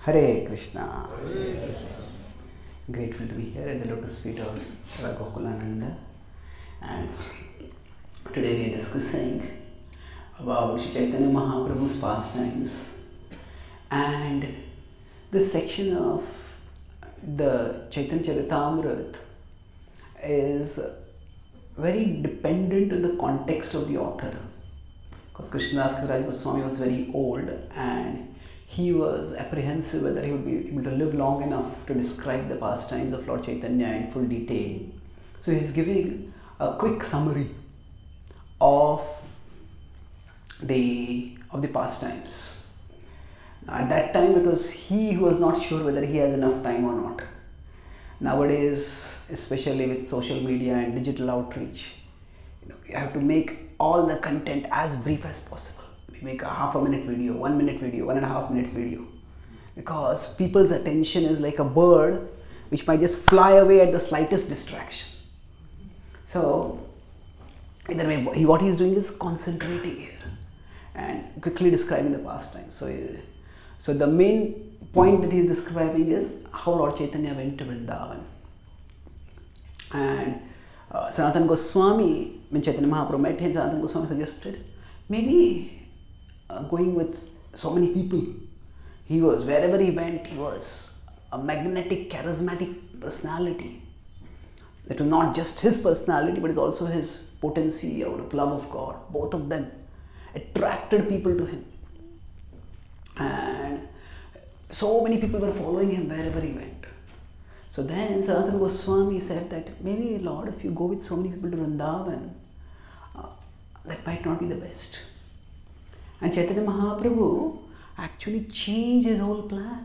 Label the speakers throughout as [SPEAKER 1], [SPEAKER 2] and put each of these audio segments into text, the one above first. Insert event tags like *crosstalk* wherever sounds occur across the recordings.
[SPEAKER 1] Hare Krishna. Grateful to be here at the lotus feet of Gokulananda. And today we are discussing about Chaitanya Mahaprabhu's pastimes and this section of the Chaitanya Charitamrita is very dependent on the context of the author. Because Krishnadas Kaviraj Goswami was very old and he was apprehensive whether he would be able to live long enough to describe the pastimes of Lord Chaitanya in full detail. So he's giving a quick summary of the of the pastimes. At that time, it was he who was not sure whether he has enough time or not. Nowadays, especially with social media and digital outreach, you know, you have to make all the content as brief as possible. Make a half a minute video, one minute video, one and a half minutes video, because people's attention is like a bird which might just fly away at the slightest distraction. So, either way, what he's doing is concentrating here and quickly describing the pastime. So, uh, so the main point that he's describing is how Lord Chaitanya went to Vrindavan. And uh, Sanatan Goswami, when Chaitanya Mahaprabhu met him, Sanatan Goswami suggested maybe uh, going with so many people. He was, wherever he went, he was a magnetic, charismatic personality. It was not just his personality, but it's also his potency out of love of God. Both of them attracted people to him. And so many people were following him wherever he went. So then Sanatana Goswami said that maybe Lord, if you go with so many people to Vrindavan, uh, that might not be the best. And Chaitanya Mahaprabhu actually changed his whole plan.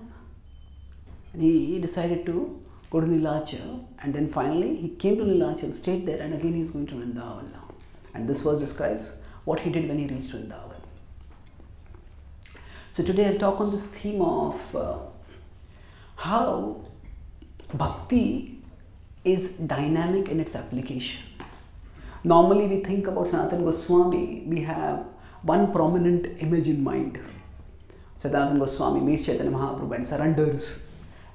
[SPEAKER 1] And he decided to go to Nilachal and then finally he came to Nilachal, stayed there and again he's going to Vrindavan now. And this verse describes what he did when he reached Vrindavan. So today I'll talk on this theme of uh, how bhakti is dynamic in its application. Normally we think about Sanatan Goswami, we have one prominent image in mind. Sanatan Goswami meets Chaitanya Mahaprabhu and surrenders.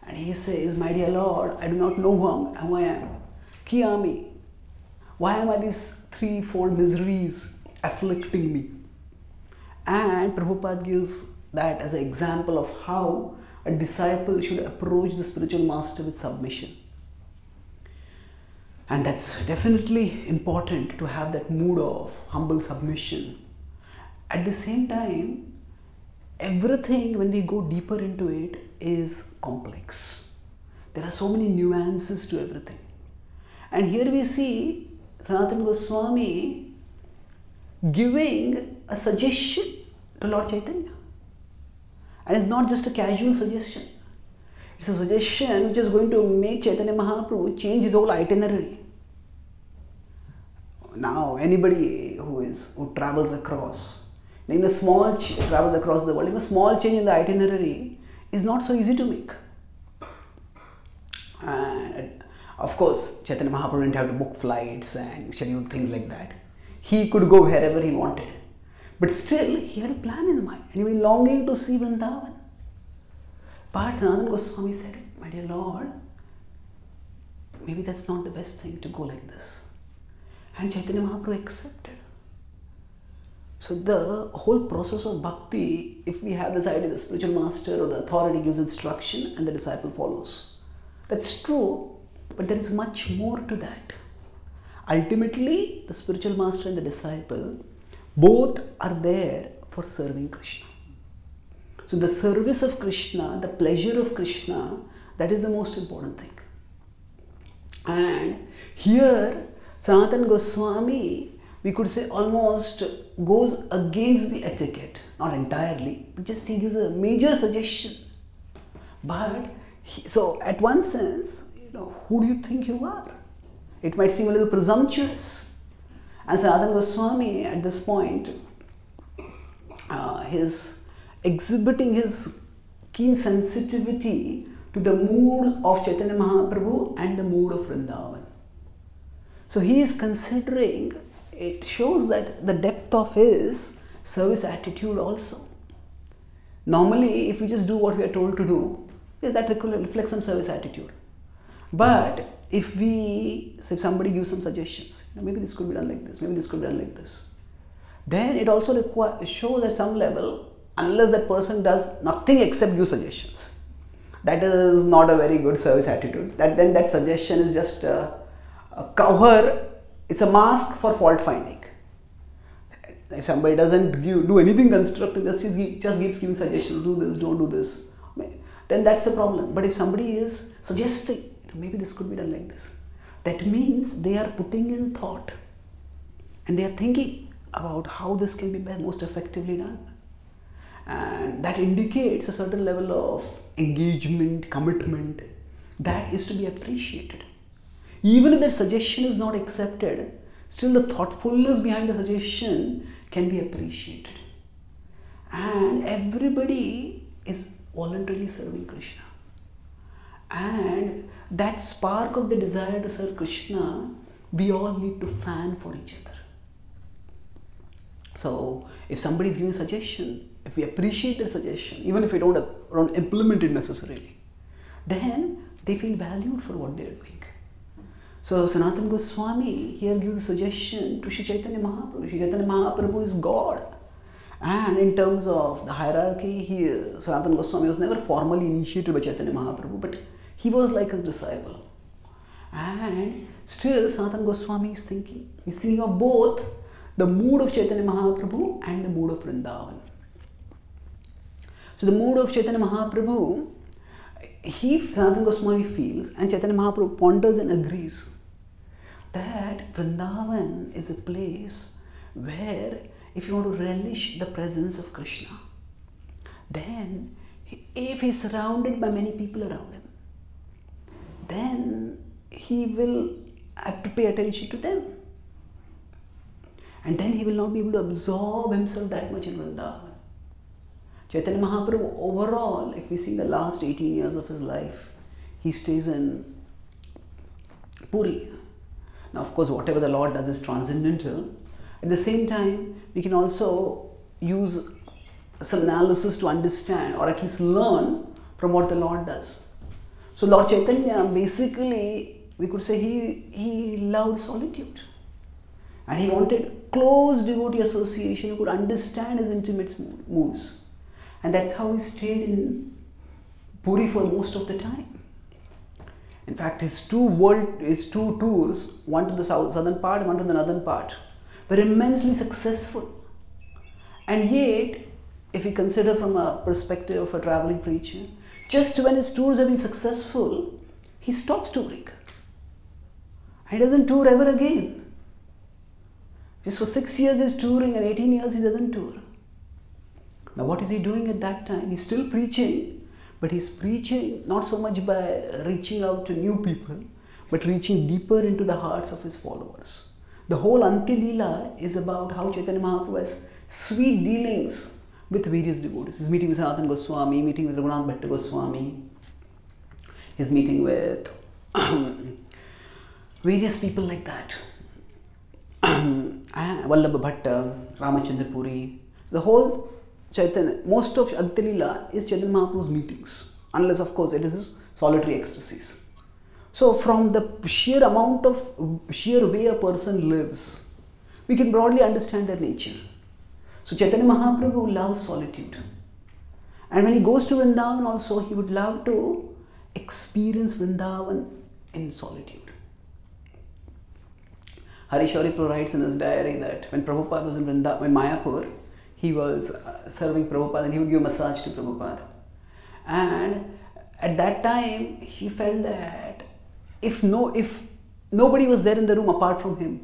[SPEAKER 1] And he says, My dear Lord, I do not know who, who I am. Kiyami. Why am I these threefold miseries afflicting me? And Prabhupada gives that as an example of how a disciple should approach the spiritual master with submission. And that's definitely important to have that mood of humble submission. At the same time, everything, when we go deeper into it, is complex. There are so many nuances to everything. And here we see Sanatan Goswami giving a suggestion to Lord Chaitanya. And it's not just a casual suggestion. It's a suggestion which is going to make Chaitanya Mahaprabhu change his whole itinerary. Now, anybody who is who travels across, in a small travels across the world, in a small change in the itinerary is not so easy to make. And uh, of course, Chaitanya Mahaprabhu didn't have to book flights and schedule things like that. He could go wherever he wanted. But still, he had a plan in mind and he was longing to see Vrindavan. But Sanatana Goswami said, My dear Lord, maybe that's not the best thing to go like this. And Chaitanya Mahaprabhu accepted. So, the whole process of bhakti, if we have this idea, the spiritual master or the authority gives instruction and the disciple follows. That's true, but there is much more to that. Ultimately, the spiritual master and the disciple both are there for serving Krishna. So, the service of Krishna, the pleasure of Krishna, that is the most important thing. And here, Sanatan Goswami, we could say almost goes against the etiquette, not entirely, but just he gives a major suggestion. But he, so, at one sense, you know, who do you think you are? It might seem a little presumptuous. And Sanatan Goswami, at this point, uh, his exhibiting his keen sensitivity to the mood of Chaitanya Mahaprabhu and the mood of Vrindavan. So he is considering, it shows that the depth of his service attitude also. Normally, if we just do what we are told to do, that reflects some service attitude. But if we, so if somebody gives some suggestions, you know, maybe this could be done like this, maybe this could be done like this, then it also require, shows at some level, unless that person does nothing except give suggestions, that is not a very good service attitude. That then that suggestion is just a, a cover, it's a mask for fault finding. If somebody doesn't give, do anything constructive, just, just keeps giving suggestions, do this, don't do this, then that's a problem. But if somebody is suggesting, maybe this could be done like this, that means they are putting in thought and they are thinking about how this can be most effectively done. And that indicates a certain level of engagement, commitment that is to be appreciated. Even if that suggestion is not accepted, still the thoughtfulness behind the suggestion can be appreciated. And everybody is voluntarily serving Krishna. And that spark of the desire to serve Krishna, we all need to fan for each other. So, if somebody is giving a suggestion, if we appreciate their suggestion, even if we don't, don't implement it necessarily, then they feel valued for what they are doing. So Sanatan Goswami here gives a suggestion to Sri Chaitanya Mahaprabhu. Sri Chaitanya Mahaprabhu is God. And in terms of the hierarchy, he, Sanatan Goswami was never formally initiated by Chaitanya Mahaprabhu, but he was like his disciple. And still, Sanatan Goswami is thinking. He's thinking of both the mood of Chaitanya Mahaprabhu and the mood of Vrindavan. So the mood of Chaitanya Mahaprabhu, he, Sanatan Goswami feels, and Chaitanya Mahaprabhu ponders and agrees that Vrindavan is a place where if you want to relish the presence of Krishna, then if he's surrounded by many people around him, then he will have to pay attention to them. And then he will not be able to absorb himself that much in Vrindavan. Chaitanya Mahaprabhu, overall, if we see the last 18 years of his life, he stays in Puri. Now, of course, whatever the Lord does is transcendental. At the same time, we can also use some analysis to understand or at least learn from what the Lord does. So, Lord Chaitanya basically, we could say he, he loved solitude and he wanted close devotee association who could understand his intimate moods. And that's how he stayed in Puri for most of the time. In fact, his two world, his two tours, one to the south, southern part, one to the northern part, were immensely successful. And yet, if we consider from a perspective of a traveling preacher, just when his tours have been successful, he stops touring. He doesn't tour ever again. Just for six years he's touring and 18 years he doesn't tour. Now, what is he doing at that time? He's still preaching, but he's preaching not so much by reaching out to new people, but reaching deeper into the hearts of his followers. The whole Antya is about how Chaitanya Mahaprabhu has sweet dealings with various devotees. He's meeting with Sanatan Goswami, meeting with Raghunath Bhatta Goswami, he's meeting with *clears throat* various people like that. *clears throat* Vallabha Bhatta, Ramachandra Puri, the whole Chaitanya, most of Antya is Chaitanya Mahaprabhu's meetings, unless of course it is his solitary ecstasies. So from the sheer amount of sheer way a person lives, we can broadly understand their nature. So Chaitanya Mahaprabhu loves solitude. And when he goes to Vrindavan also, he would love to experience Vrindavan in solitude. Hari Sauri writes in his diary that when Prabhupada was in Vrindavan, in Mayapur, he was uh, serving Prabhupada and he would give a massage to Prabhupada. And at that time, he felt that if no, if nobody was there in the room apart from him,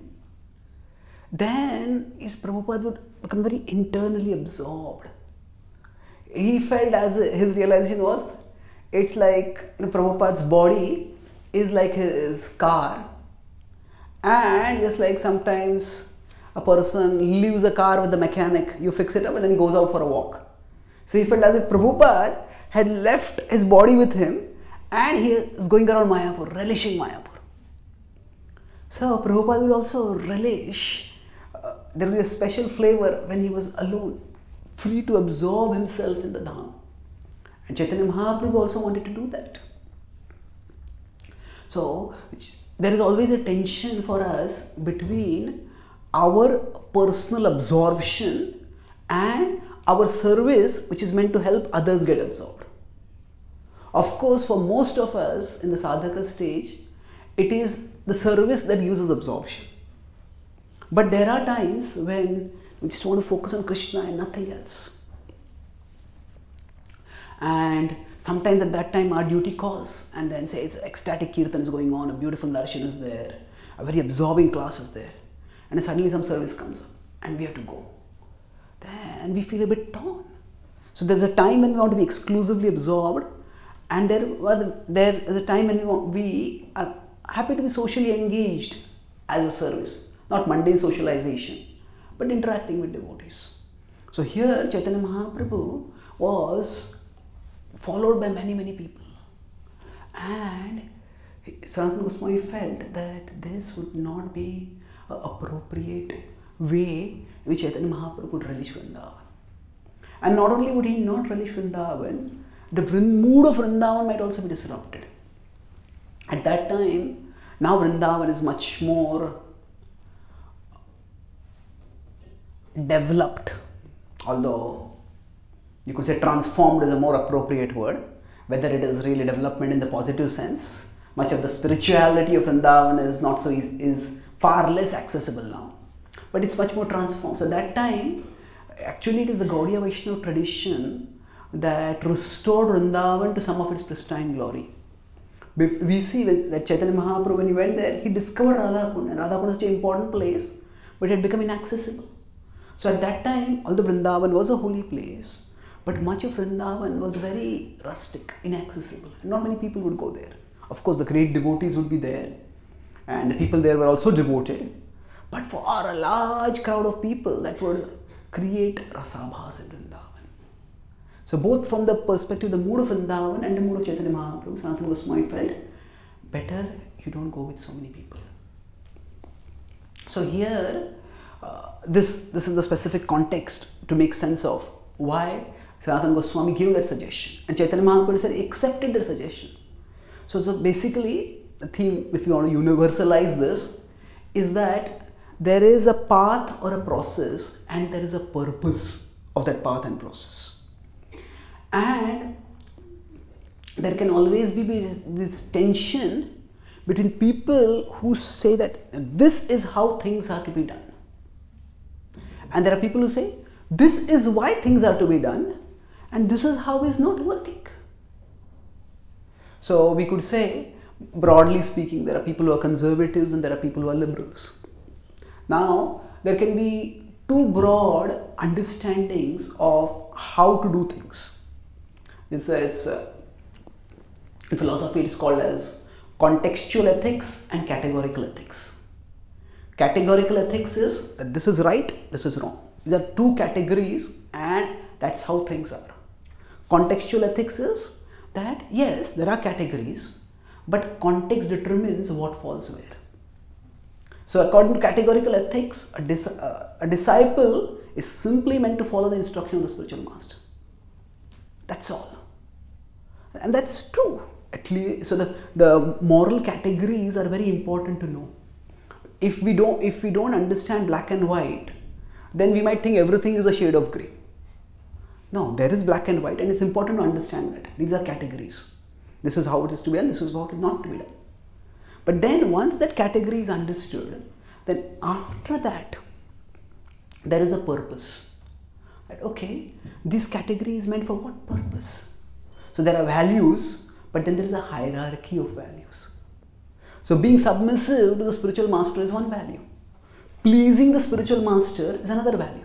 [SPEAKER 1] then his Prabhupada would become very internally absorbed. He felt as his realization was, it's like Prabhupada's body is like his car, and just like sometimes a person leaves a car with the mechanic, you fix it up, and then he goes out for a walk. So he felt as if Prabhupada had left his body with him and he is going around Mayapur, relishing Mayapur. So Prabhupada would also relish, uh, there will be a special flavor when he was alone, free to absorb himself in the Dham. And Chaitanya Mahaprabhu also wanted to do that. So there is always a tension for us between our personal absorption and our service, which is meant to help others get absorbed. Of course, for most of us in the sadhaka stage, it is the service that uses absorption. But there are times when we just want to focus on Krishna and nothing else. And sometimes at that time our duty calls and then say it's ecstatic kirtan is going on, a beautiful darshan is there, a very absorbing class is there. And suddenly some service comes up and we have to go. Then we feel a bit torn. So there's a time when we want to be exclusively absorbed and there, well, there is a time when we, want, we are happy to be socially engaged as a service, not mundane socialization, but interacting with devotees. So here Chaitanya Mahaprabhu was followed by many, many people. And Sanatana Goswami felt that this would not be appropriate way which Chaitanya Mahaprabhu would relish Vrindavan. And not only would he not relish Vrindavan, the mood of Vrindavan might also be disrupted. At that time, now Vrindavan is much more developed, although you could say transformed is a more appropriate word, whether it is really development in the positive sense. Much of the spirituality of Vrindavan is not so easy, is far less accessible now, but it's much more transformed. So that time, actually, it is the Gaudiya Vaishnava tradition that restored Vrindavan to some of its pristine glory. We see that Chaitanya Mahaprabhu, when he went there, he discovered Radhakund, and Radhakund is such an important place, but it had become inaccessible. So at that time, although Vrindavan was a holy place, but much of Vrindavan was very rustic, inaccessible. Not many people would go there. Of course, the great devotees would be there, and the people there were also devoted. But for a large crowd of people, that would create rasabhas in Vrindavan. So, both from the perspective, the mood of Vrindavan and the mood of Chaitanya Mahaprabhu, Sanatana Goswami felt better you don't go with so many people. So, here, uh, this, this is the specific context to make sense of why Sanatana Goswami gave that suggestion and Chaitanya Mahaprabhu said accepted that suggestion. So, so basically the theme if you want to universalize this is that there is a path or a process and there is a purpose of that path and process. And there can always be this tension between people who say that this is how things are to be done. And there are people who say this is why things are to be done and this is how is not working. So we could say, broadly speaking, there are people who are conservatives and there are people who are liberals. Now, there can be two broad understandings of how to do things. It's, a, it's a, in philosophy, it's called as contextual ethics and categorical ethics. Categorical ethics is that this is right, this is wrong. These are two categories, and that's how things are. Contextual ethics is that yes, there are categories, but context determines what falls where. So, according to categorical ethics, a, dis uh, a disciple is simply meant to follow the instruction of the spiritual master. That's all. And that's true. At least, so the, the moral categories are very important to know. If we don't if we don't understand black and white, then we might think everything is a shade of grey. No, there is black and white, and it's important to understand that. These are categories. This is how it is to be done, this is what is not to be done. But then, once that category is understood, then after that, there is a purpose. Okay, this category is meant for what purpose? So, there are values, but then there is a hierarchy of values. So, being submissive to the spiritual master is one value, pleasing the spiritual master is another value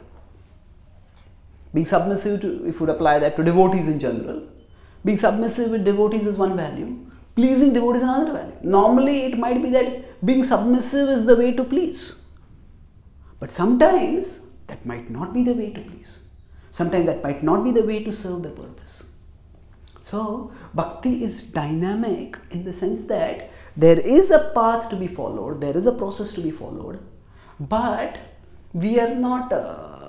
[SPEAKER 1] being submissive to, if you would apply that to devotees in general, being submissive with devotees is one value, pleasing devotees is another value. Normally, it might be that being submissive is the way to please. But sometimes that might not be the way to please. Sometimes that might not be the way to serve the purpose. So, bhakti is dynamic in the sense that there is a path to be followed, there is a process to be followed, but we are not. Uh,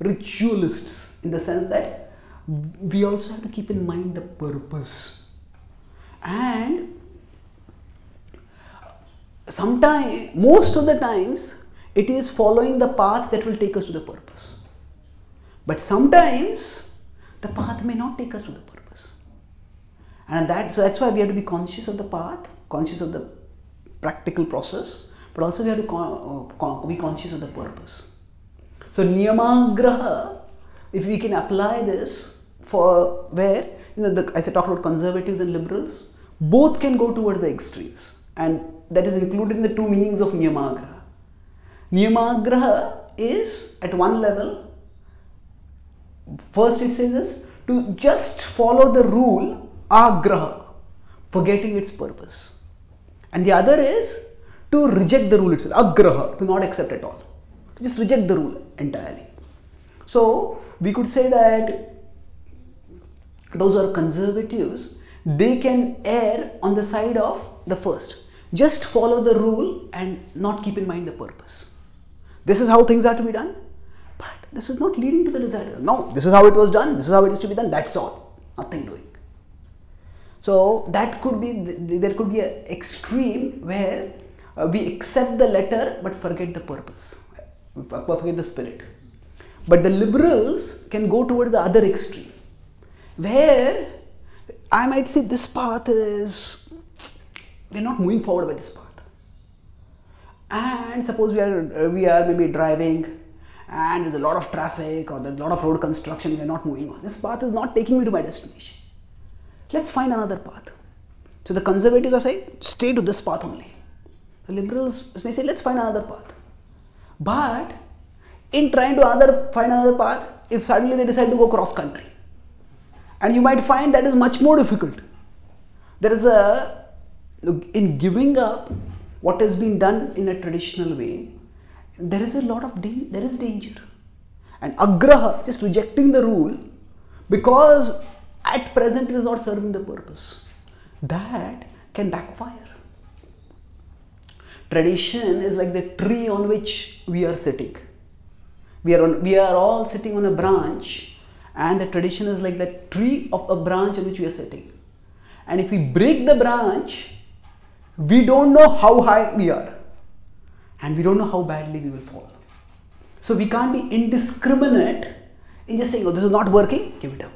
[SPEAKER 1] ritualists in the sense that we also have to keep in mind the purpose. And sometimes, most of the times, it is following the path that will take us to the purpose. But sometimes, the path may not take us to the purpose. And that, so that's why we have to be conscious of the path, conscious of the practical process, but also we have to con- uh, be conscious of the purpose. So, Niyamagraha, if we can apply this for where, you know, the, as I talked about conservatives and liberals, both can go toward the extremes. And that is included in the two meanings of Niyamagraha. Niyamagraha is at one level, first it says is to just follow the rule agraha, forgetting its purpose. And the other is to reject the rule itself, agraha, to not accept at all. To just reject the rule entirely. So we could say that those who are conservatives, they can err on the side of the first. Just follow the rule and not keep in mind the purpose. This is how things are to be done, but this is not leading to the desired. No, this is how it was done, this is how it is to be done, that's all. Nothing doing. So that could be, there could be an extreme where uh, we accept the letter but forget the purpose, forget the spirit. But the liberals can go toward the other extreme where I might say this path is, we're not moving forward by this path. And suppose we are, uh, we are maybe driving and there's a lot of traffic or there's a lot of road construction, we're not moving on. This path is not taking me to my destination. Let's find another path. So the conservatives are saying, stay to this path only. The liberals may say, let's find another path. But in trying to other, find another path, if suddenly they decide to go cross country, and you might find that is much more difficult. There is a, in giving up what has been done in a traditional way, there is a lot of, there is danger. And agraha, just rejecting the rule, because at present it is not serving the purpose, that can backfire. Tradition is like the tree on which we are sitting. We are, on, we are all sitting on a branch and the tradition is like the tree of a branch on which we are sitting. And if we break the branch, we don't know how high we are. And we don't know how badly we will fall. So we can't be indiscriminate in just saying, oh, this is not working, give it up.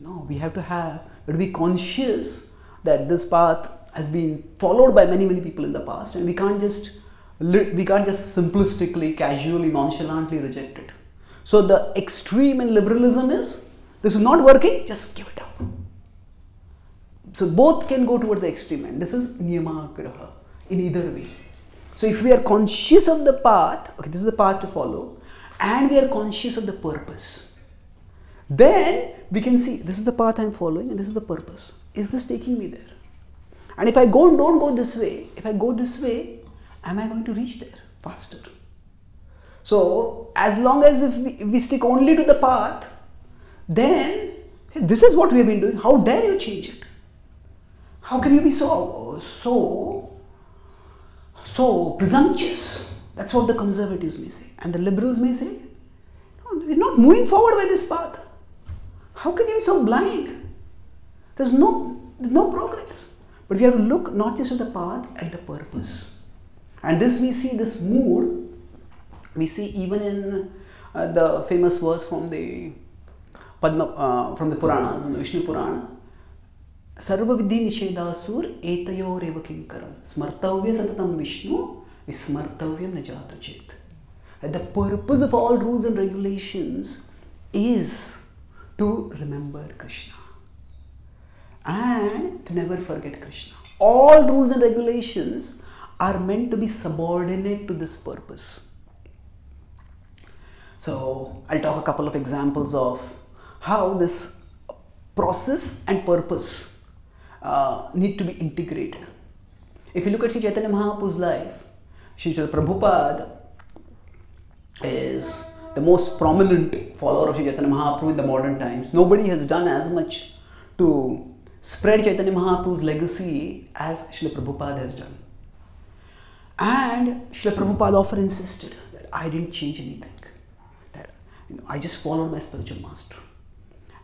[SPEAKER 1] No, we have to have, we have to be conscious that this path has been followed by many, many people in the past, and we can't just we can't just simplistically, casually, nonchalantly reject it. So the extreme in liberalism is this is not working, just give it up. So both can go toward the extreme end. This is niyamagraha in either way. So if we are conscious of the path, okay, this is the path to follow, and we are conscious of the purpose, then we can see this is the path I'm following and this is the purpose. Is this taking me there? And if I go don't go this way, if I go this way, am I going to reach there faster? So as long as if we, stick only to the path, then this is what we have been doing. How dare you change it? How can you be so so so presumptuous? That's what the conservatives may say, and the liberals may say, no, we're not moving forward by this path. How can you be so blind? There's no there's no progress. But we have to look not just at the path, at the purpose. And this we see this mood we see even in uh, the famous verse from the Padma, uh, from the Purana, from the Vishnu Purana. सर्वविधि निषेधासुर एतयोरेव किंकरम स्मर्तव्य सततम Vishnu विस्मर्तव्यम न जातु चेत the purpose of all rules and regulations is to remember Krishna and to never forget Krishna. All rules and regulations are meant to be subordinate to this purpose. So I'll talk a couple of examples of how this process and purpose uh, need to be integrated. If you look at Sri Chaitanya Mahaprabhu's life, Sri Prabhupada is the most prominent follower of Sri Chaitanya Mahaprabhu in the modern times. Nobody has done as much to spread Chaitanya Mahaprabhu's legacy as Srila Prabhupada has done. And Srila Prabhupada often insisted that I didn't change anything. That you know, I just followed my spiritual master.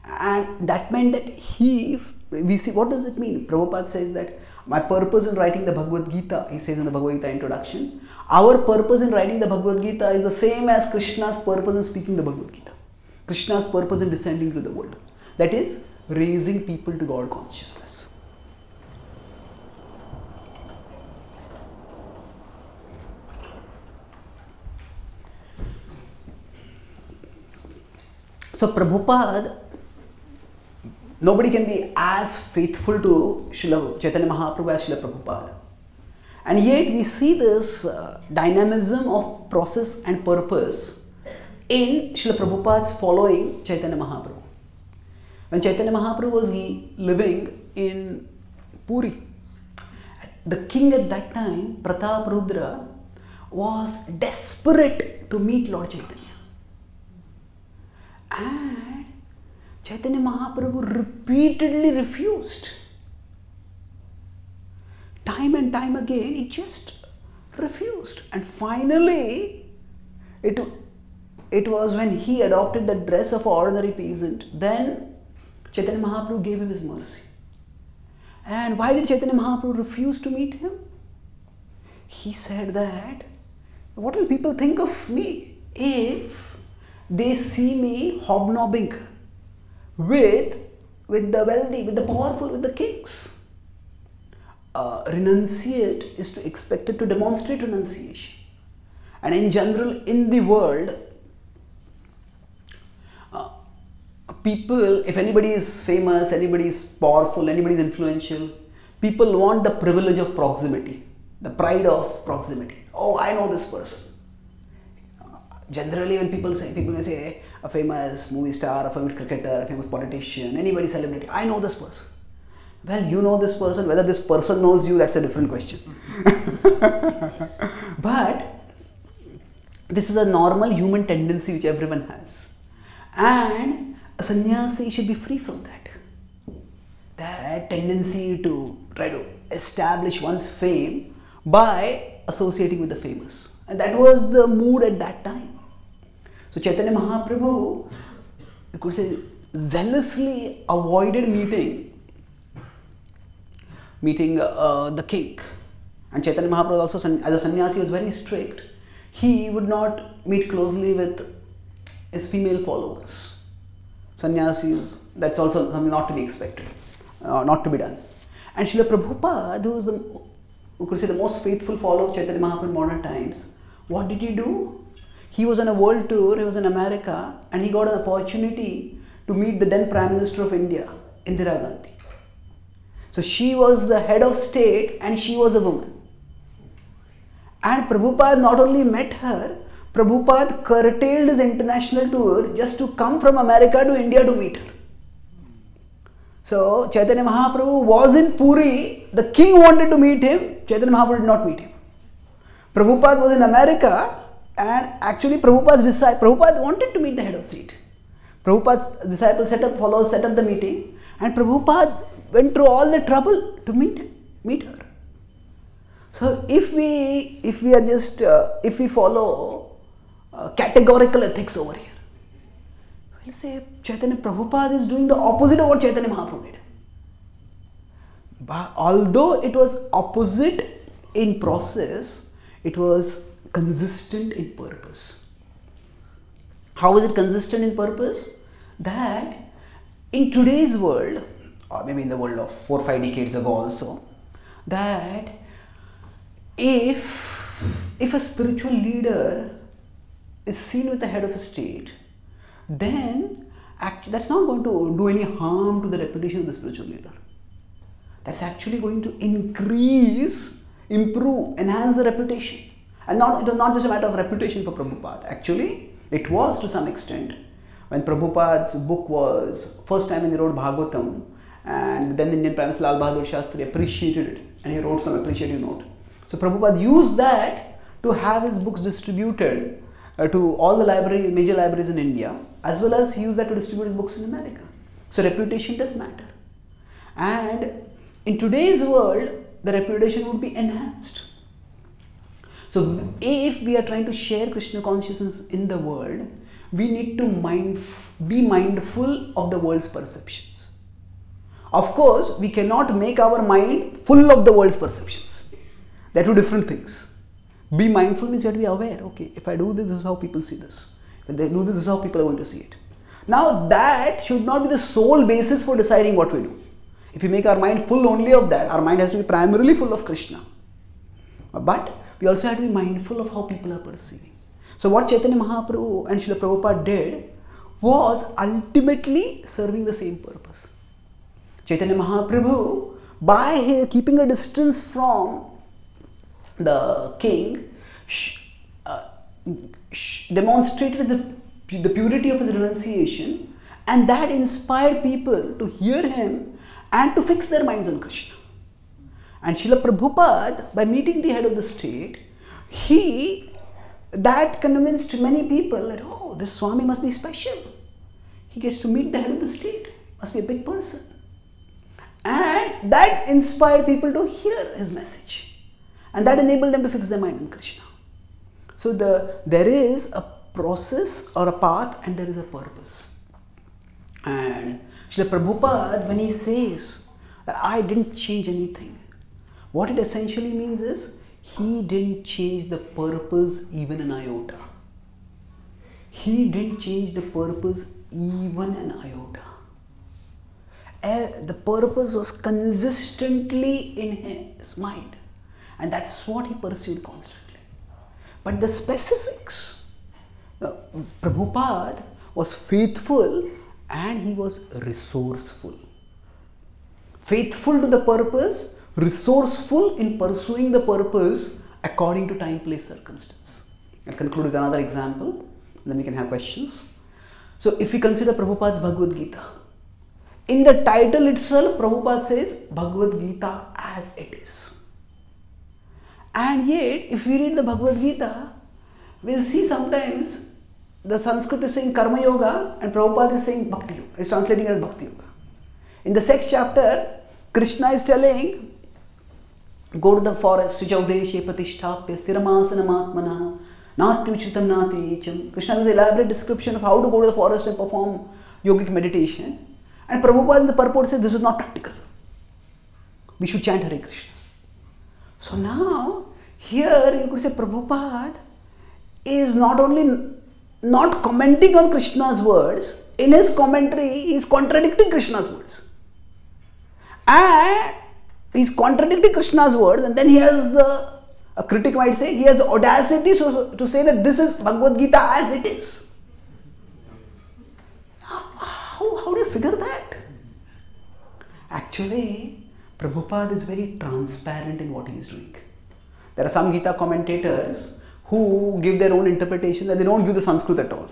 [SPEAKER 1] And that meant that he, we see, what does it mean? Prabhupada says that my purpose in writing the Bhagavad Gita, he says in the Bhagavad Gita introduction, our purpose in writing the Bhagavad Gita is the same as Krishna's purpose in speaking the Bhagavad Gita. Krishna's purpose in descending to the world. That is, raising people to God consciousness. So Prabhupada, nobody can be as faithful to Srila Chaitanya Mahaprabhu as Srila Prabhupada. And yet we see this uh, dynamism of process and purpose in Srila Prabhupada's following Chaitanya Mahaprabhu. When Chaitanya Mahaprabhu was living in Puri, the king at that time, Pratap Rudra, was desperate to meet Lord Chaitanya. And Chaitanya Mahaprabhu repeatedly refused. Time and time again, he just refused. And finally, it, it was when he adopted the dress of ordinary peasant, then Chaitanya Mahaprabhu gave him his mercy. And why did Chaitanya Mahaprabhu refuse to meet him? He said that, what will people think of me if they see me hobnobbing with, with the wealthy, with the powerful, with the kings? Uh, renunciate is to expected to demonstrate renunciation. And in general, in the world, uh, people, if anybody is famous, anybody is powerful, anybody is influential, people want the privilege of proximity, the pride of proximity. Oh, I know this person. Generally, when people say, people may say a famous movie star, a famous cricketer, a famous politician, anybody celebrity, I know this person. Well, you know this person, whether this person knows you, that's a different question. *laughs* but this is a normal human tendency which everyone has. And a sannyasi should be free from that. That tendency to try to establish one's fame by associating with the famous. And that was the mood at that time. So Chaitanya Mahaprabhu, you could say, zealously avoided meeting meeting uh, the king. And Chaitanya Mahaprabhu also, as a sannyasi, was very strict. He would not meet closely with his female followers. Sannyasis, that's also something not to be expected, uh, not to be done. And Srila Prabhupada, who was the, who could say the most faithful follower of Chaitanya Mahaprabhu in modern times, what did he do? He was on a world tour, he was in America, and he got an opportunity to meet the then Prime Minister of India, Indira Gandhi. So she was the head of state and she was a woman. And Prabhupada not only met her, Prabhupada curtailed his international tour just to come from America to India to meet her. So Chaitanya Mahaprabhu was in Puri, the king wanted to meet him, Chaitanya Mahaprabhu did not meet him. Prabhupada was in America and actually Prabhupada's disciple, Prabhupada wanted to meet the head of state. Prabhupada's disciple set up, followers set up the meeting and Prabhupada went through all the trouble to meet meet her. So if we if we are just uh, if we follow uh, categorical ethics over here, we'll say Chaitanya Prabhupada is doing the opposite of what Chaitanya Mahaprabhu did. But although it was opposite in process, it was consistent in purpose. How is it consistent in purpose? That in today's world, or maybe in the world of four or five decades ago also, that if if a spiritual leader is seen with the head of a state, then actually that's not going to do any harm to the reputation of the spiritual leader. That's actually going to increase, improve, enhance the reputation. And not, it was not just a matter of reputation for Prabhupada. Actually, it was to some extent. When Prabhupada's book was first time when he wrote Bhagavatam, and then Indian Prime Minister Lal Bahadur Shastri appreciated it and he wrote some appreciative note. So Prabhupada used that to have his books distributed uh, to all the library, major libraries in India as well as he used that to distribute his books in America. So reputation does matter. And in today's world, the reputation would be enhanced. So, if we are trying to share Krishna consciousness in the world, we need to mind, be mindful of the world's perceptions. Of course, we cannot make our mind full of the world's perceptions. They're two different things. Be mindful means you have to be aware. Okay, if I do this, this is how people see this. If they do this, this is how people are going to see it. Now, that should not be the sole basis for deciding what we do. If we make our mind full only of that, our mind has to be primarily full of Krishna. But we also have to be mindful of how people are perceiving. So, what Chaitanya Mahaprabhu and Srila Prabhupada did was ultimately serving the same purpose. Chaitanya Mahaprabhu, by keeping a distance from the king, uh, demonstrated the, the purity of his renunciation, and that inspired people to hear him and to fix their minds on Krishna. And Srila Prabhupada, by meeting the head of the state, he that convinced many people that oh, this Swami must be special. He gets to meet the head of the state, must be a big person. And that inspired people to hear his message. And that enabled them to fix their mind on Krishna. So the there is a process or a path and there is a purpose. And Srila Prabhupada, when he says that I didn't change anything, what it essentially means is he didn't change the purpose even an iota. He didn't change the purpose even an iota. Uh, the purpose was consistently in his mind, and that's what he pursued constantly. But the specifics, uh, Prabhupada was faithful and he was resourceful. Faithful to the purpose resourceful in pursuing the purpose according to time, place, circumstance. I'll conclude with another example, then we can have questions. So, if we consider Prabhupada's Bhagavad Gita, in the title itself, Prabhupada says Bhagavad Gita as it is. And yet, if we read the Bhagavad Gita, we'll see sometimes the Sanskrit is saying Karma Yoga and Prabhupada is saying Bhakti Yoga. It's translating as Bhakti Yoga. In the sixth chapter, Krishna is telling go to the forest चौदेशे प्रतिष्ठाप्य स्थिरमासनमात्मना नात्युचित नातेचम Krishna is elaborate description of how to go to the forest and perform yogic meditation and Prabhupada in the purport say this is not practical we should chant Hare Krishna so now here you could say Prabhupada is not only not commenting on Krishna's words in his commentary is contradicting Krishna's words and he's contradicting Krishna's words and then he has the, a critic might say, he has the audacity so, to say that this is Bhagavad Gita as it is. How, how do you figure that? Actually, Prabhupada is very transparent in what he is doing. There are some Gita commentators who give their own interpretation and they don't give the Sanskrit at all.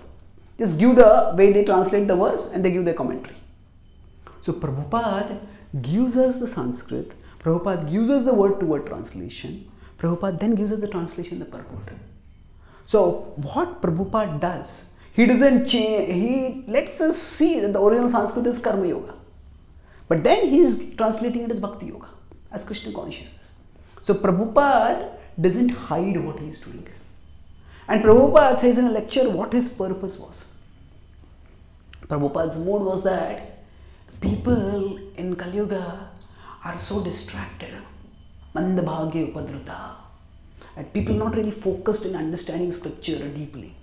[SPEAKER 1] Just give the way they translate the verse and they give their commentary. So Prabhupada gives us the Sanskrit Prabhupada gives us the word to word translation. Prabhupada then gives us the translation, the purport. So, what Prabhupada does, he doesn't change, he lets us see that the original Sanskrit is Karma Yoga. But then he is translating it as Bhakti Yoga, as Krishna consciousness. So, Prabhupada doesn't hide what he is doing. And Prabhupada says in a lecture what his purpose was. Prabhupada's mood was that people in Kali Yuga are so distracted. Mandabhagya upadruta. And people not really focused in understanding scripture deeply.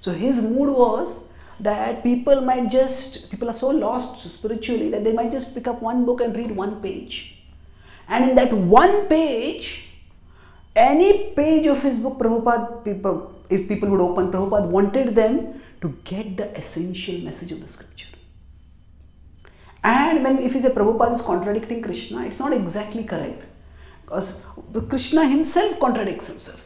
[SPEAKER 1] So his mood was that people might just, people are so lost spiritually that they might just pick up one book and read one page. And in that one page, any page of his book, Prabhupada, people, if people would open, Prabhupada wanted them to get the essential message of the scripture. And when if you say Prabhupada is contradicting Krishna, it's not exactly correct. Because Krishna himself contradicts himself.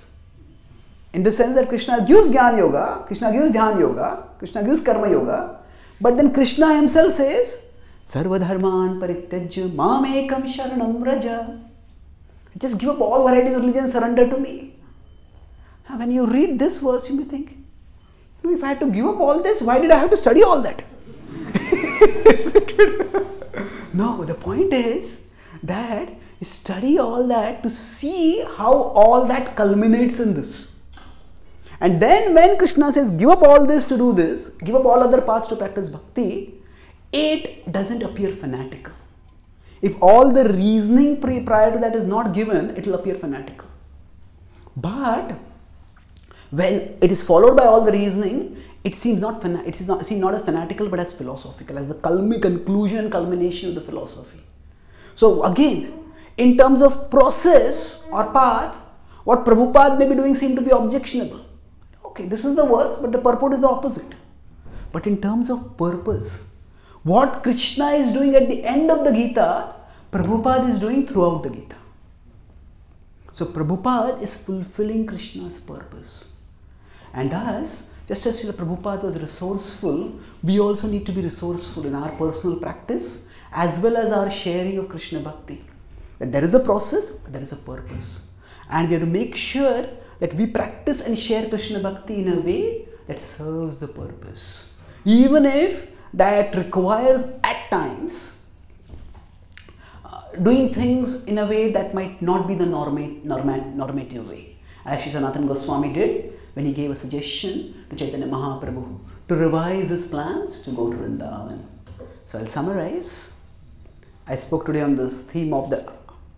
[SPEAKER 1] In the sense that Krishna gives Jnana Yoga, Krishna gives Dhyan Yoga, Krishna gives Karma Yoga, but then Krishna himself says, Sarvadharman parityajya mamekam sharanam vraja. Just give up all varieties of religion, surrender to me. Now, when you read this verse, you may think, if I had to give up all this, why did I have to study all that? *laughs* no, the point is that you study all that to see how all that culminates in this. And then when Krishna says, give up all this to do this, give up all other paths to practice bhakti, it doesn't appear fanatical. If all the reasoning prior to that is not given, it will appear fanatical. But when it is followed by all the reasoning, it seems not it is not seen not as fanatical but as philosophical, as the conclusion and culmination of the philosophy. So again, in terms of process or path, what Prabhupada may be doing seem to be objectionable. Okay, this is the words, but the purport is the opposite. But in terms of purpose, what Krishna is doing at the end of the Gita, Prabhupada is doing throughout the Gita. So Prabhupada is fulfilling Krishna's purpose. And thus, just as Srila Prabhupada was resourceful, we also need to be resourceful in our personal practice as well as our sharing of Krishna Bhakti. That there is a process, there is a purpose. And we have to make sure that we practice and share Krishna Bhakti in a way that serves the purpose. Even if that requires at times uh, doing things in a way that might not be the norma- norma- normative way. As Sri Sanatana Goswami did when he gave a suggestion to Chaitanya Mahaprabhu to revise his plans to go to Vrindavan. So I'll summarize. I spoke today on this theme of the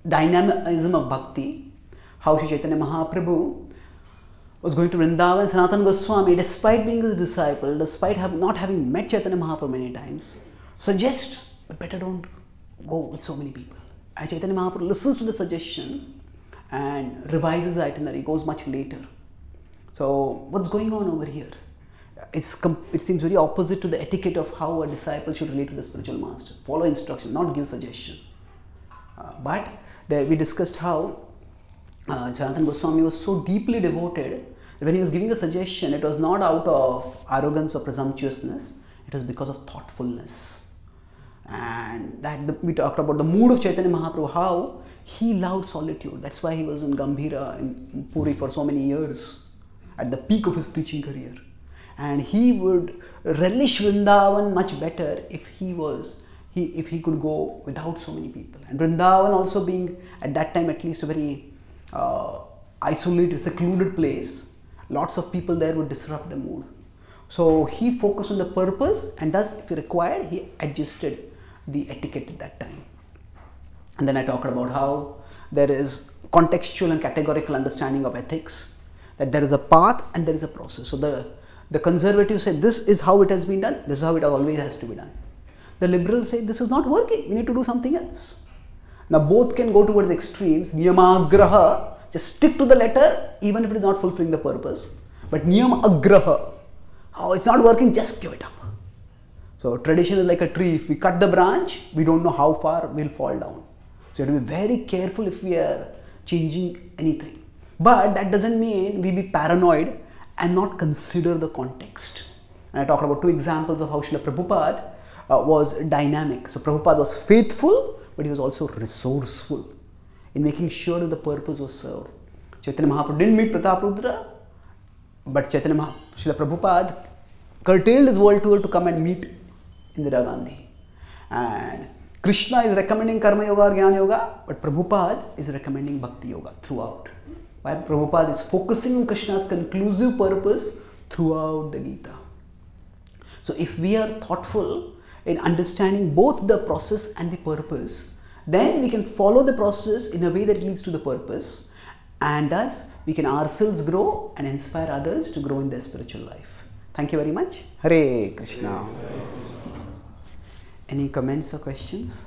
[SPEAKER 1] dynamism of bhakti, how Sri Chaitanya Mahaprabhu was going to Vrindavan, Sanatan Goswami, despite being his disciple, despite have, not having met Chaitanya Mahaprabhu many times, suggests, but better don't go with so many people. And Chaitanya Mahaprabhu listens to the suggestion and revises the itinerary, goes much later. So, what's going on over here? It's it seems very opposite to the etiquette of how a disciple should relate to the spiritual master. Follow instruction, not give suggestion. Uh, but we discussed how uh, Sanatan Goswami was so deeply devoted when he was giving a suggestion, it was not out of arrogance or presumptuousness, it was because of thoughtfulness. And that the, we talked about the mood of Chaitanya Mahaprabhu, how he loved solitude. That's why he was in Gambhira in Puri for so many years, at the peak of his preaching career. And he would relish Vrindavan much better if he was he if he could go without so many people. And Vrindavan also being at that time at least a very uh, isolated, secluded place, lots of people there would disrupt the mood. So he focused on the purpose and thus if required he adjusted the etiquette at that time. And then I talked about how there is contextual and categorical understanding of ethics, that there is a path and there is a process. So the, the conservatives say this is how it has been done, this is how it always has to be done. The liberals say this is not working, we need to do something else. Now both can go towards extremes. Niyamagraha just stick to the letter even if it is not fulfilling the purpose. But niyam agraha, oh, it's not working, just give it up. So tradition is like a tree. If we cut the branch, we don't know how far we'll fall down. So you have to be very careful if we are changing anything. But that doesn't mean we be paranoid and not consider the context. And I talked about two examples of how Srila Prabhupada uh, was dynamic. So Prabhupada was faithful, but he was also resourceful in making sure that the purpose was served. Chaitanya Mahaprabhu didn't meet Pratap Rudra, but Chaitanya Mahaprabhu, Srila Prabhupada curtailed his world tour to come and meet Indira Gandhi. And Krishna is recommending Karma Yoga or Jnana Yoga, but Prabhupada is recommending Bhakti Yoga throughout. Why Prabhupada is focusing on Krishna's conclusive purpose throughout the Gita. So if we are thoughtful in understanding both the process and the purpose, then we can follow the process in a way that leads to the purpose and thus we can ourselves grow and inspire others to grow in their spiritual life. Thank you very much. Hare Krishna. Any comments or questions?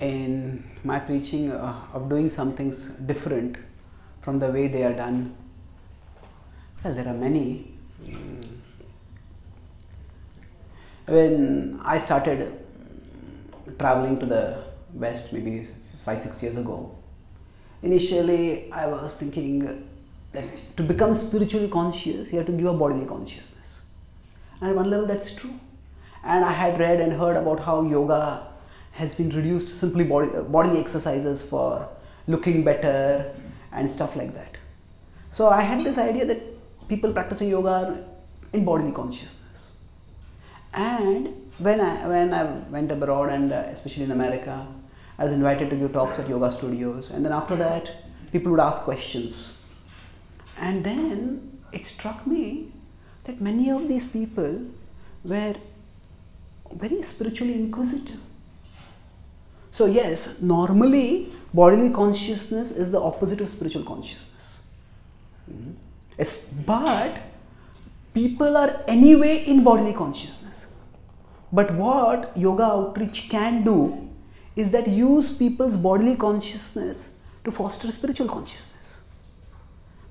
[SPEAKER 2] In
[SPEAKER 1] my preaching uh, of doing some things different from the way they are done, well, there are many. Mm. when I started traveling to the West, maybe five, six years ago, initially I was thinking that to become spiritually conscious, you have to give up bodily consciousness. And at one level, that's true. And I had read and heard about how yoga has been reduced to simply body, bodily exercises for looking better and stuff like that. So I had this idea that people practicing yoga are in bodily consciousness. And when I when I went abroad and uh, especially in America, I was invited to give talks at yoga studios, and then after that, people would ask questions. And then it struck me that many of these people were very spiritually inquisitive. So, yes, normally bodily consciousness is the opposite of spiritual consciousness. Mhm. Yes, but people are anyway in bodily consciousness. But what yoga outreach can do is that use people's bodily consciousness to foster spiritual consciousness.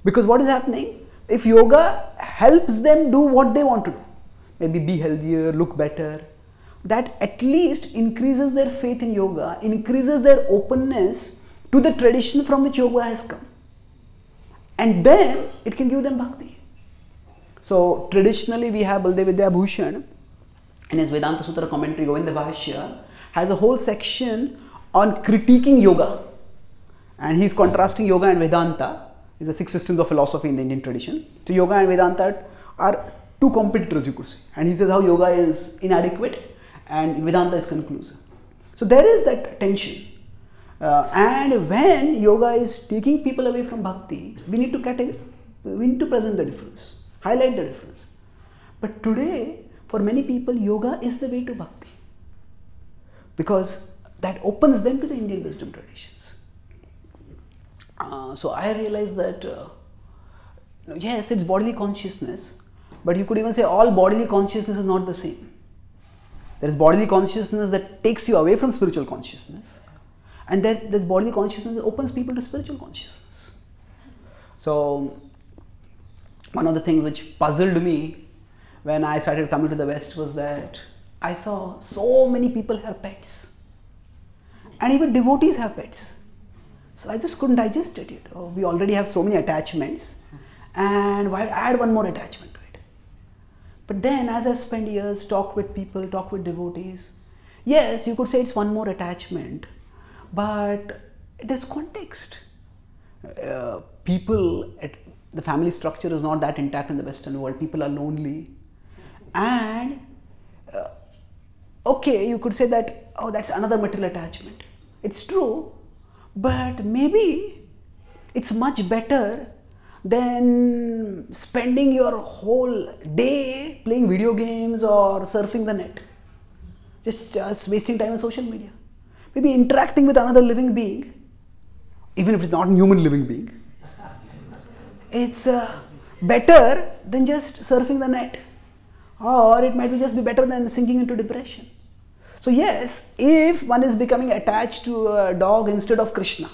[SPEAKER 1] Because what is happening? If yoga helps them do what they want to do, maybe be healthier, look better, that at least increases their faith in yoga, increases their openness to the tradition from which yoga has come. And then it can give them bhakti. So traditionally we have Baldev Vidya Bhushan in his Vedanta Sutra commentary, Govinda Bhashya, has a whole section on critiquing yoga. And he's contrasting yoga and Vedanta. These are six systems of philosophy in the Indian tradition. So yoga and Vedanta are two competitors, you could say. And he says how yoga is inadequate and Vedanta is conclusive. So there is that tension. Uh, and when yoga is taking people away from bhakti, we need to categor- we need to present the difference, highlight the difference. But today, for many people, yoga is the way to bhakti because that opens them to the Indian wisdom traditions. Uh, so I realized that uh, yes, it's bodily consciousness, but you could even say all bodily consciousness is not the same. There is bodily consciousness that takes you away from spiritual consciousness, and that there's bodily consciousness that opens people to spiritual consciousness. So, one of the things which puzzled me when I started coming to the West was that I saw so many people have pets, and even devotees have pets. So I just couldn't digest it. You know? We already have so many attachments, and why add one more attachment? But then, as I spend years, talk with people, talk with devotees, yes, you could say it's one more attachment, but there's context. Uh, people, at, the family structure is not that intact in the Western world. People are lonely, and uh, okay, you could say that oh, that's another material attachment. It's true, but maybe it's much better than spending your whole day playing video games or surfing the net. Just, just wasting time on social media. Maybe interacting with another living being even if it's not a human living being it's uh, better than just surfing the net. Or it might be just be better than sinking into depression. So yes if one is becoming attached to a dog instead of krishna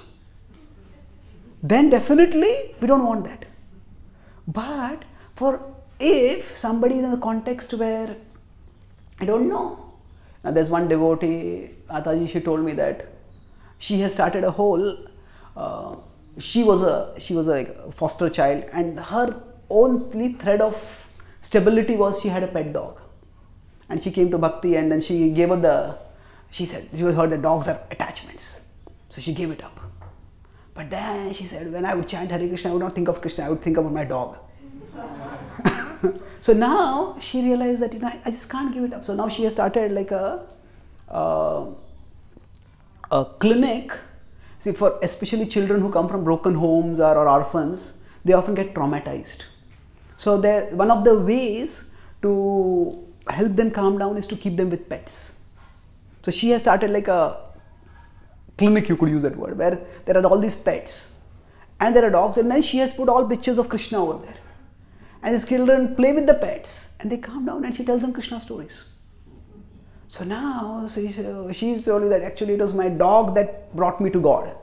[SPEAKER 1] then definitely we don't want that. But for if somebody is in a context where I don't know, now there's one devotee, Mataji, she told me that she has started a whole. Uh, she was a she was a like, foster child, and her only thread of stability was she had a pet dog, and she came to bhakti, and then she gave up the. She said she was heard that dogs are attachments, so she gave it up. But then she said, when I would chant Hare Krishna, I would not think of Krishna, I would think about my dog. *laughs* so now she realized that you know, I just can't give it up. So now she has started like a, uh, a clinic. See, for especially children who come from broken homes or, or orphans, they often get traumatized. So there, one of the ways to help them calm down is to keep them with pets. So she has started like a clinic you could use that word where there are all these pets and there are dogs and then she has put all pictures of krishna over there and these children play with the pets and they calm down and she tells them krishna stories so now she's, uh, she's told me that actually it was my dog that brought me to god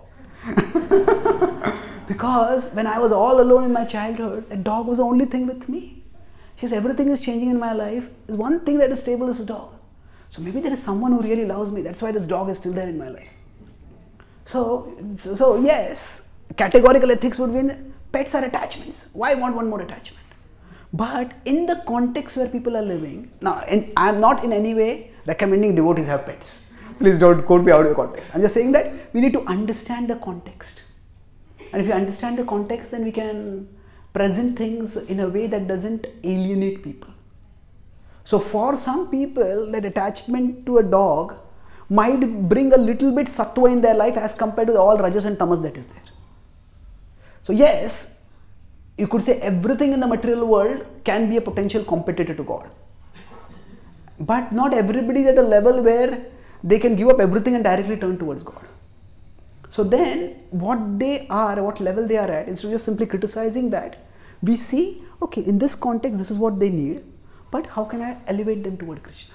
[SPEAKER 1] *laughs* because when i was all alone in my childhood a dog was the only thing with me She says, everything is changing in my life. There's one thing that is stable is a dog. So maybe there is someone who really loves me. That's why this dog is still there in my life. So, so, so yes, categorical ethics would be pets are attachments. Why want one more attachment? But in the context where people are living, now I am not in any way recommending devotees have pets. Please don't quote me out of the context. I'm just saying that we need to understand the context. And if you understand the context, then we can present things in a way that doesn't alienate people. So, for some people, that attachment to a dog might bring a little bit sattva in their life as compared to all rajas and tamas that is there. So, yes, you could say everything in the material world can be a potential competitor to God. But not everybody is at a level where they can give up everything and directly turn towards God. So then, what they are, what level they are at, instead of just simply criticizing that, we see, okay, in this context, this is what they need, but how can I elevate them toward Krishna?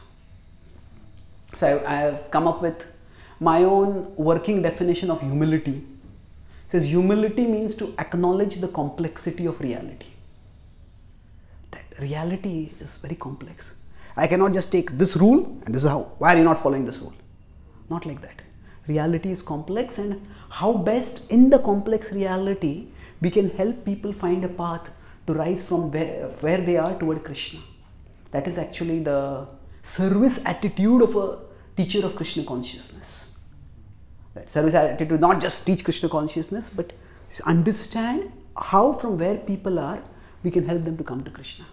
[SPEAKER 1] So I, have come up with my own working definition of humility. It says humility means to acknowledge the complexity of reality. That reality is very complex. I cannot just take this rule and this is how. Why are you not following this rule? Not like that reality is complex and how best in the complex reality we can help people find a path to rise from where, where they are toward Krishna. That is actually the service attitude of a teacher of Krishna consciousness. That service attitude not just teach Krishna consciousness but understand how from where people are we can help them to come to Krishna.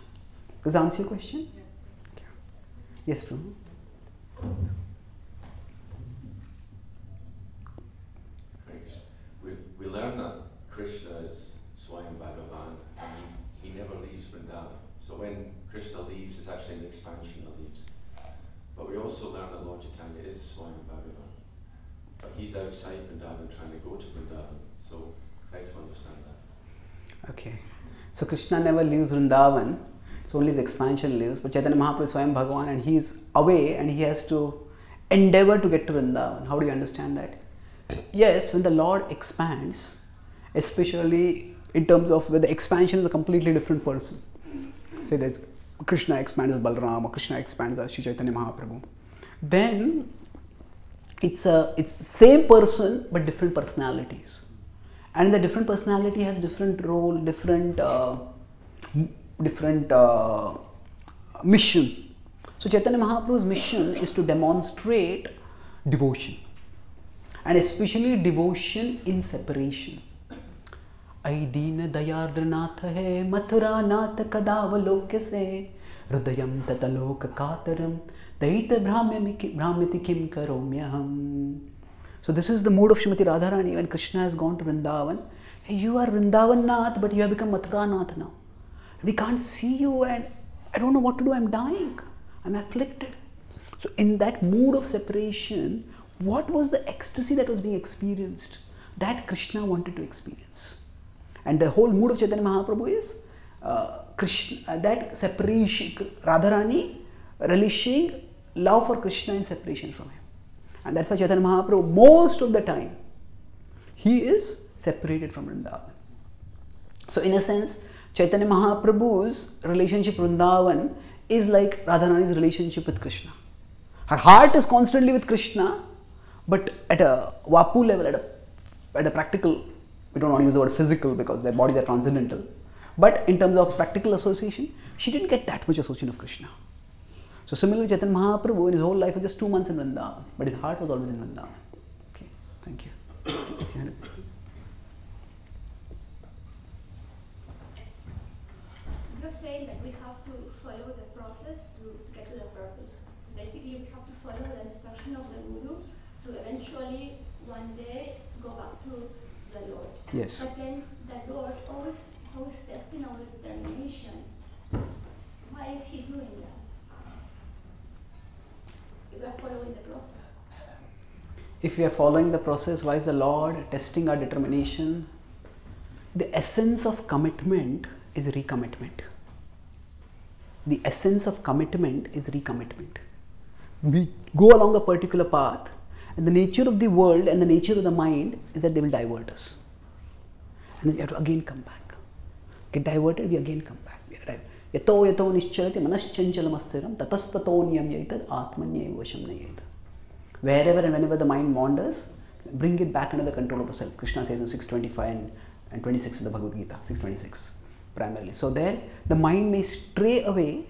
[SPEAKER 1] Does that answer your question? Yes, Prabhu.
[SPEAKER 3] we learn that Krishna is Swayam Bhagavan and he, he never leaves Vrindavan. So when Krishna leaves, it's actually an expansion that leaves. But we also learn that Lord Chaitanya is Swayam Bhagavan. But he's outside Vrindavan trying to go to Vrindavan. So try to understand that.
[SPEAKER 1] Okay. So Krishna never leaves Vrindavan. It's only the expansion leaves. But Chaitanya Mahaprabhu is Swayam Bhagavan and he's away and he has to endeavor to get to Vrindavan. How do you understand that? yes, when the Lord expands, especially in terms of where the expansion is a completely different person. Say that Krishna expands as Balram or Krishna expands as Sri Chaitanya Mahaprabhu. Then it's a it's same person but different personalities, and the different personality has different role, different uh, different uh, mission. So Chaitanya Mahaprabhu's mission is to demonstrate devotion and especially devotion in separation. ऐ दीन दयाद्रनाथ है मथुरा नाथ कदावलोक्य से हृदयं ततलोककातरं दैत भ्राम्यति किं करोम्यहम् So this is the mood of Srimati Radharani when Krishna has gone to Vrindavan. Hey, you are Vrindavan Nath, but you have become Mathura Nath now. We can't see you and I don't know what to do. I'm dying. I'm afflicted. So in that mood of separation, what was the ecstasy that was being experienced that Krishna wanted to experience. And the whole mood of Chaitanya Mahaprabhu is uh, Krishna, uh, that separation, Radharani relishing love for Krishna in separation from him. And that's why Chaitanya Mahaprabhu, most of the time, he is separated from Vrindavan. So, in a sense, Chaitanya Mahaprabhu's relationship with Vrindavan is like Radharani's relationship with Krishna. Her heart is constantly with Krishna, but at a Vapu level, at a, at a practical, we don't want to use the word physical because their bodies are transcendental. But in terms of practical association, she didn't get that much association of Krishna. So similarly, Chaitanya Mahaprabhu in his whole life was just two months in Vrindavan, but his heart was always in Vrindavan. Okay, thank you.
[SPEAKER 4] You're saying that we have to follow the process to get to the purpose. So basically, we have to follow the instruction of the Guru to eventually one day go back to the Lord.
[SPEAKER 1] Yes.
[SPEAKER 4] But then the Lord always is always testing our determination. Why is He doing that? If we are following the process.
[SPEAKER 1] If we are following the process, why is the Lord testing our determination? The essence of commitment is recommitment. The essence of commitment is recommitment. We go along a particular path, and the nature of the world and the nature of the mind is that they will divert us And then you have to again come back. Get diverted, we again come back. यतो यतो निश्चलति मनश्चञ्चलमस्थिरं ततस्ततो नियम्यैतद् आत्मन्यैव वशं नयेत् wherever and whenever the mind wanders, bring it back under the control of the self. Krishna says in 625 and, and 26 in the Bhagavad Gita, 626 primarily. So there, the mind may stray away,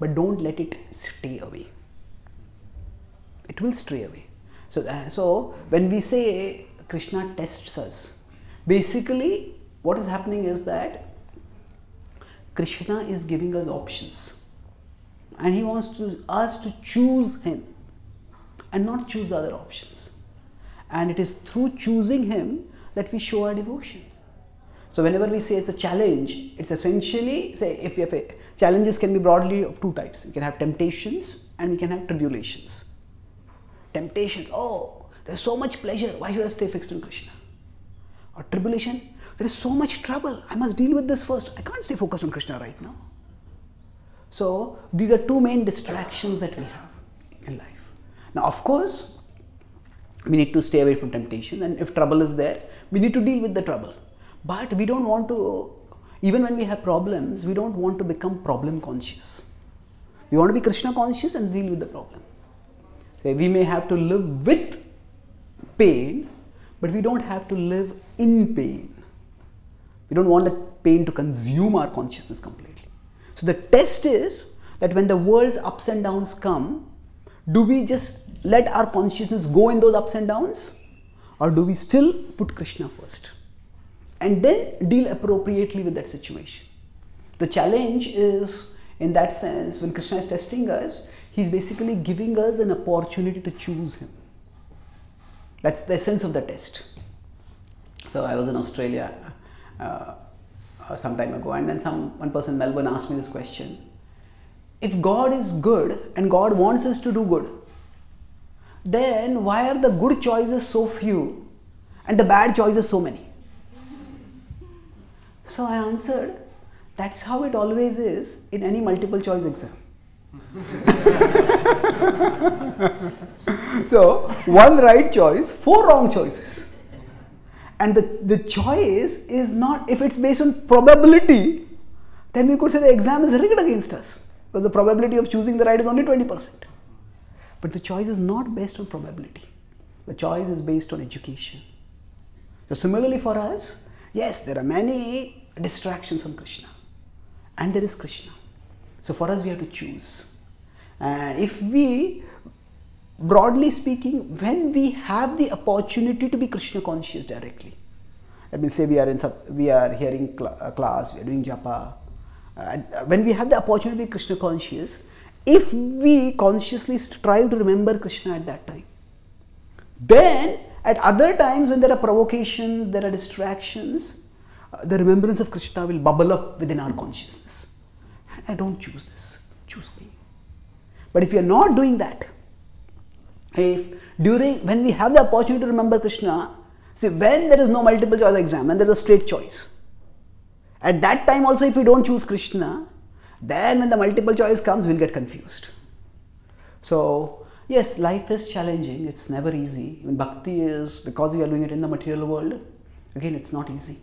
[SPEAKER 1] but don't let it stay away. It will stray away. So, uh, so when we say Krishna tests us, basically what is happening is that Krishna is giving us options, and he wants to us to choose him and not choose the other options. And it is through choosing Him that we show our devotion. So, whenever we say it's a challenge, it's essentially say if we have a, challenges can be broadly of two types. We can have temptations and we can have tribulations. Temptations, oh, there's so much pleasure, why should I stay fixed in Krishna? Or tribulation, there is so much trouble, I must deal with this first. I can't stay focused on Krishna right now. So, these are two main distractions that we have in life. Now, of course, we need to stay away from temptation, and if trouble is there, we need to deal with the trouble. But we don't want to, even when we have problems, we don't want to become problem conscious. We want to be Krishna conscious and deal with the problem. So we may have to live with pain, but we don't have to live in pain. We don't want the pain to consume our consciousness completely. So the test is that when the world's ups and downs come, do we just let our consciousness go in those ups and downs? Or do we still put krishna first? And then deal appropriately with that situation. The challenge is in that sense when krishna is testing us he's basically giving us an opportunity to choose him. That's the essence of the test. So i was in australia Uh, some time ago and then some one person in melbourne asked me this question if God is good and God wants us to do good, then why are the good choices so few and the bad choices so many? So I answered, that's how it always is in any multiple choice exam. *laughs* so, one right choice, four wrong choices. And the, the choice is not, if it's based on probability, then we could say the exam is rigged against us because the probability of choosing the right is only 20%. But the choice is not based on probability, the choice is based on education. So, similarly for us, yes, there are many distractions from Krishna, and there is Krishna. So, for us, we have to choose. And if we, broadly speaking, when we have the opportunity to be Krishna conscious directly, let me say we are in we are hearing cl- uh, class, we are doing japa, uh, when we have the opportunity to be Krishna conscious, if we consciously strive to remember Krishna at that time, then at other times when there are provocations, there are distractions, uh, the remembrance of Krishna will bubble up within our consciousness. I don't choose this, choose me. But if we are not doing that, if during when we have the opportunity to remember Krishna, see when there is no multiple choice exam and there is a straight choice, at that time also if we don't choose Krishna, then when the multiple choice comes, we'll get confused. So yes, life is challenging, it's never easy. Bhakti is, because we are doing it in the material world, again it's not easy.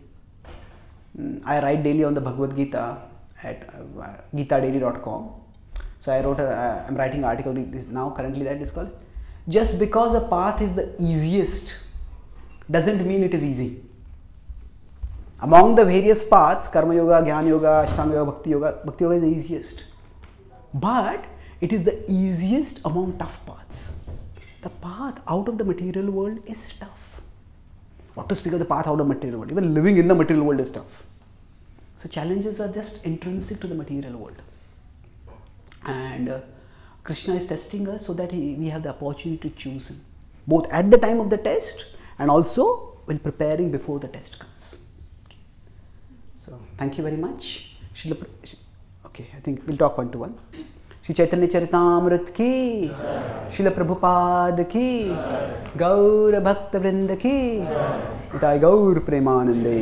[SPEAKER 1] Mm, I write daily on the Bhagavad Gita at uh, gitadaily.com. So I wrote, a, I'm writing an article this now currently that is called, just because a path is the easiest doesn't mean it is easy. Among the various paths, Karma Yoga, Jnana Yoga, Ashtanga Yoga, Bhakti Yoga, Bhakti Yoga is the easiest. But it is the easiest among tough paths. The path out of the material world is tough. What to speak of the path out of material world? Even living in the material world is tough. So challenges are just intrinsic to the material world. And uh, Krishna is testing us so that he, we have the opportunity to choose him, both at the time of the test and also when preparing before the test comes. So thank you very much. Srila, okay, I think we'll talk one to one. Shri Chaitanya Charitamrita की शिल प्रभुपाद की गौर भक्त वृंद की पिताय गौर प्रेमानंदे